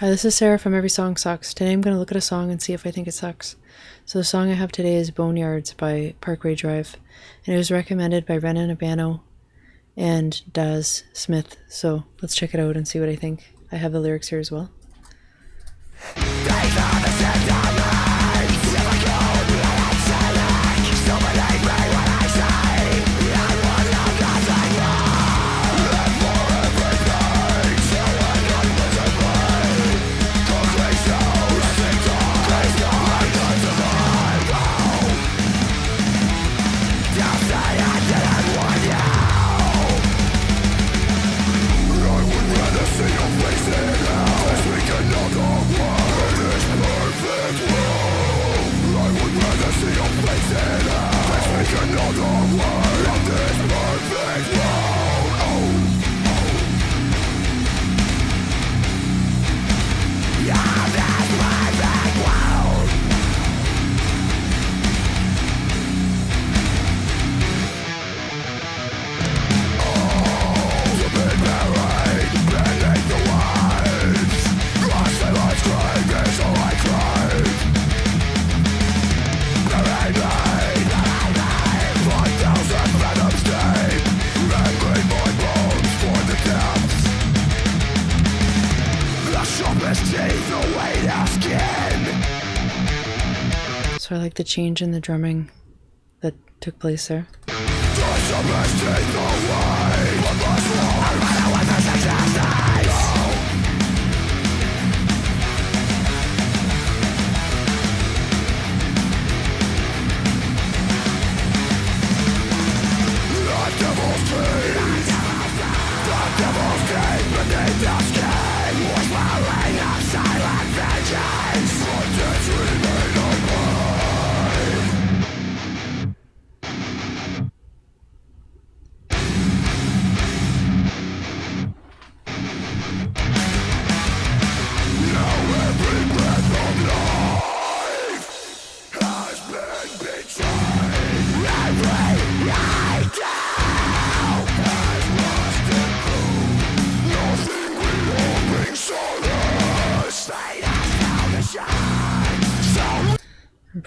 Hi, this is Sarah from Every Song Sucks. Today I'm going to look at a song and see if I think it sucks. So the song I have today is Boneyards by Parkway Drive, and it was recommended by Renan Abano and Daz Smith. So let's check it out and see what I think. I have the lyrics here as well. So I like the change in the drumming that took place there.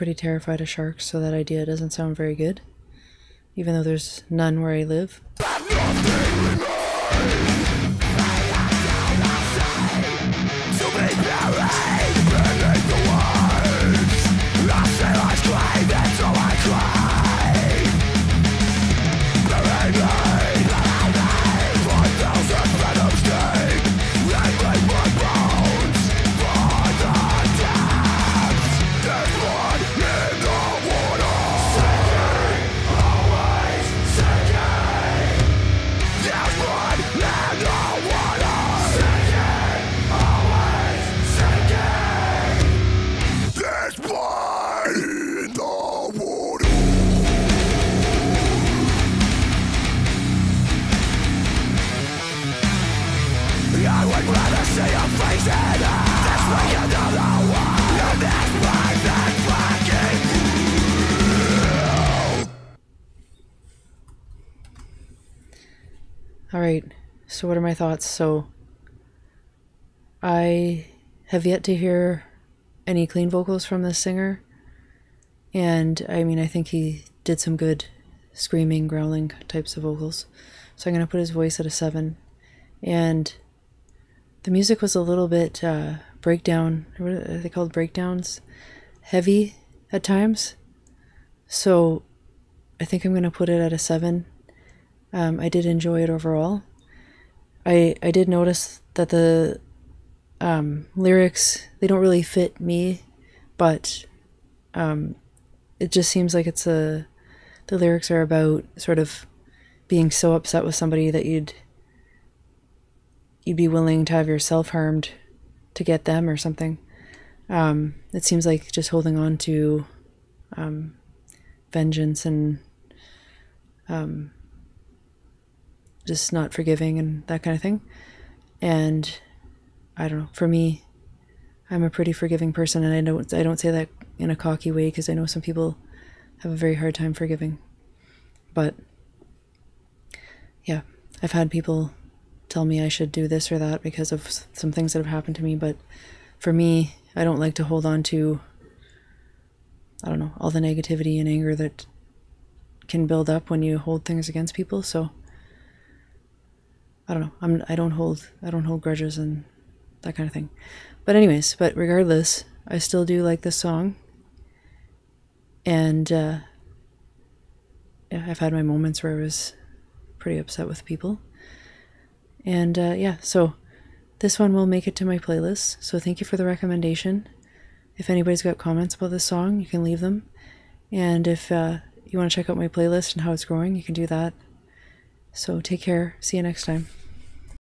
Pretty terrified of sharks, so that idea doesn't sound very good. Even though there's none where I live. Right. So what are my thoughts? So I have yet to hear any clean vocals from this singer. And I mean, I think he did some good screaming, growling types of vocals. So I'm going to put his voice at a 7. And the music was a little bit uh, breakdown, what are they called? Breakdowns? Heavy at times. So I think I'm going to put it at a 7. Um, I did enjoy it overall. I I did notice that the um, lyrics they don't really fit me, but um, it just seems like it's a the lyrics are about sort of being so upset with somebody that you'd you'd be willing to have yourself harmed to get them or something. Um, it seems like just holding on to um, vengeance and um, just not forgiving and that kind of thing. And I don't know. For me, I'm a pretty forgiving person, and I don't I don't say that in a cocky way because I know some people have a very hard time forgiving. But yeah, I've had people tell me I should do this or that because of some things that have happened to me. But for me, I don't like to hold on to, I don't know, all the negativity and anger that can build up when you hold things against people. So I don't know. I'm I don't hold I don't hold grudges and that kind of thing. But anyways, but regardless, I still do like this song. And uh, yeah, I've had my moments where I was pretty upset with people. And uh, yeah, so this one will make it to my playlist. So thank you for the recommendation. If anybody's got comments about this song, you can leave them. And if uh, you want to check out my playlist and how it's growing, you can do that. So take care. See you next time.